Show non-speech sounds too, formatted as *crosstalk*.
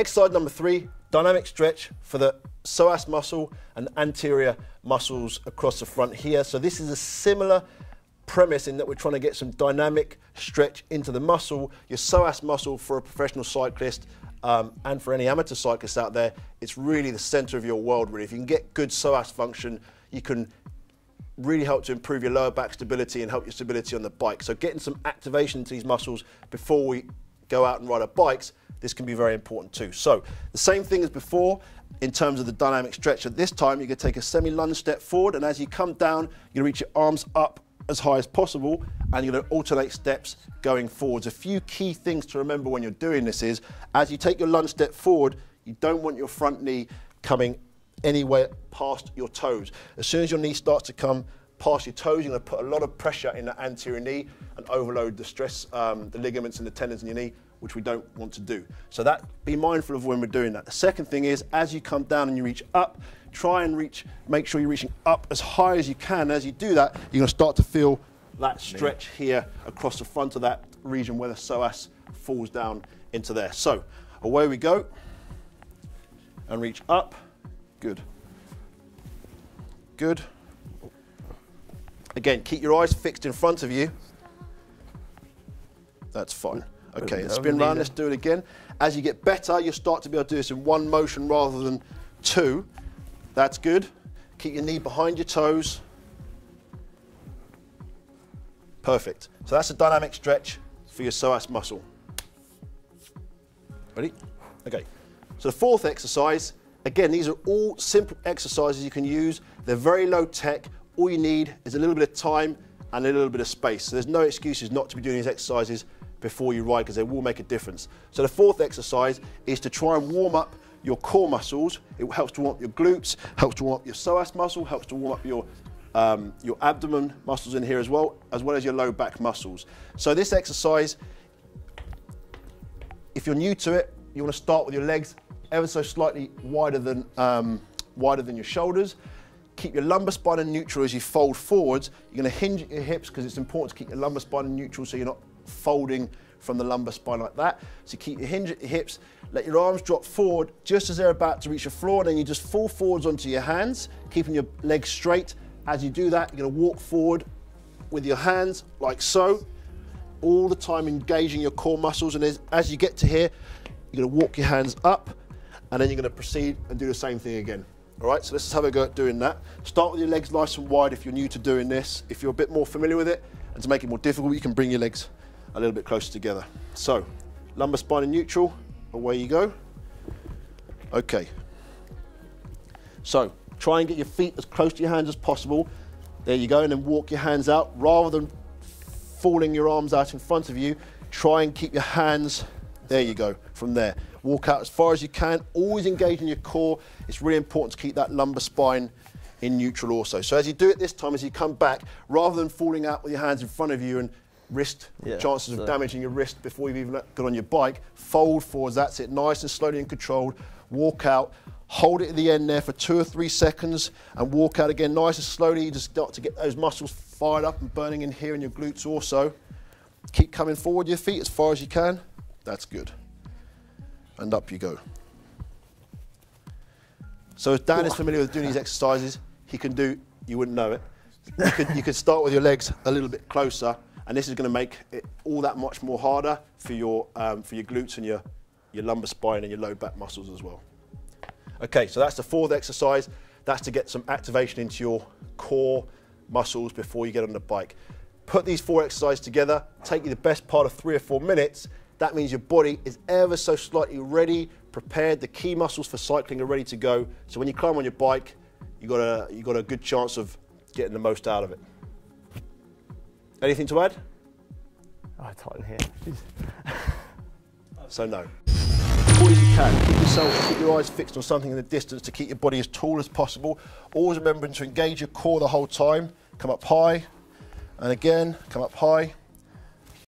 Exercise number three, dynamic stretch for the psoas muscle and anterior muscles across the front here. So this is a similar premise in that we're trying to get some dynamic stretch into the muscle. Your psoas muscle for a professional cyclist um, and for any amateur cyclists out there, it's really the center of your world, really. If you can get good psoas function, you can really help to improve your lower back stability and help your stability on the bike. So getting some activation to these muscles before we go out and ride our bikes, this can be very important too. So the same thing as before in terms of the dynamic stretch. At this time, you're to take a semi-lunge step forward, and as you come down, you're to reach your arms up as high as possible, and you're going to alternate steps going forwards. A few key things to remember when you're doing this is, as you take your lunge step forward, you don't want your front knee coming anywhere past your toes. As soon as your knee starts to come past your toes, you're going to put a lot of pressure in the anterior knee and overload the stress, um, the ligaments and the tendons in your knee, which we don't want to do. So that be mindful of when we're doing that. The second thing is, as you come down and you reach up, try and reach, make sure you're reaching up as high as you can. As you do that, you're going to start to feel that stretch here across the front of that region where the psoas falls down into there. So away we go and reach up. Good. Good. Again, keep your eyes fixed in front of you. That's fine. Okay, spin round, let's do it again. As you get better, you'll start to be able to do this in one motion rather than two. That's good. Keep your knee behind your toes. Perfect. So that's a dynamic stretch for your psoas muscle. Ready? Okay. So the fourth exercise, again, these are all simple exercises you can use. They're very low tech. All you need is a little bit of time and a little bit of space. So there's no excuses not to be doing these exercises before you ride because they will make a difference. So the fourth exercise is to try and warm up your core muscles. It helps to warm up your glutes, helps to warm up your psoas muscle, helps to warm up your um, your abdomen muscles in here as well, as well as your low back muscles. So this exercise, if you're new to it, you want to start with your legs ever so slightly wider than um, wider than your shoulders. Keep your lumbar spine in neutral as you fold forwards. You're going to hinge at your hips because it's important to keep your lumbar spine in neutral so you're not folding from the lumbar spine like that. So keep your hinge at your hips, let your arms drop forward just as they're about to reach the floor, then you just fall forwards onto your hands, keeping your legs straight. As you do that, you're gonna walk forward with your hands like so, all the time engaging your core muscles. And as, as you get to here, you're gonna walk your hands up, and then you're gonna proceed and do the same thing again. All right, so let's have a go at doing that. Start with your legs nice and wide if you're new to doing this. If you're a bit more familiar with it, and to make it more difficult, you can bring your legs a little bit closer together. So, lumbar spine in neutral, away you go. Okay. So, try and get your feet as close to your hands as possible. There you go, and then walk your hands out. Rather than falling your arms out in front of you, try and keep your hands, there you go, from there. Walk out as far as you can, always engaging your core. It's really important to keep that lumbar spine in neutral also. So as you do it this time, as you come back, rather than falling out with your hands in front of you and wrist, yeah, chances so. of damaging your wrist before you've even got on your bike, fold forwards, that's it, nice and slowly and controlled, walk out, hold it at the end there for two or three seconds and walk out again nice and slowly, you just start to get those muscles fired up and burning in here in your glutes also. Keep coming forward your feet as far as you can, that's good. And up you go. So as Dan is familiar with doing these *laughs* exercises, he can do, you wouldn't know it, you could, you could start with your legs a little bit closer and this is going to make it all that much more harder for your, um, for your glutes and your, your lumbar spine and your low back muscles as well. Okay, so that's the fourth exercise. That's to get some activation into your core muscles before you get on the bike. Put these four exercises together, take you the best part of three or four minutes. That means your body is ever so slightly ready, prepared. The key muscles for cycling are ready to go. So when you climb on your bike, you got a, you got a good chance of getting the most out of it. Anything to add? Oh, tighten here. so no. As as you can, keep yourself, keep your eyes fixed on something in the distance to keep your body as tall as possible. Always remembering to engage your core the whole time. Come up high, and again, come up high.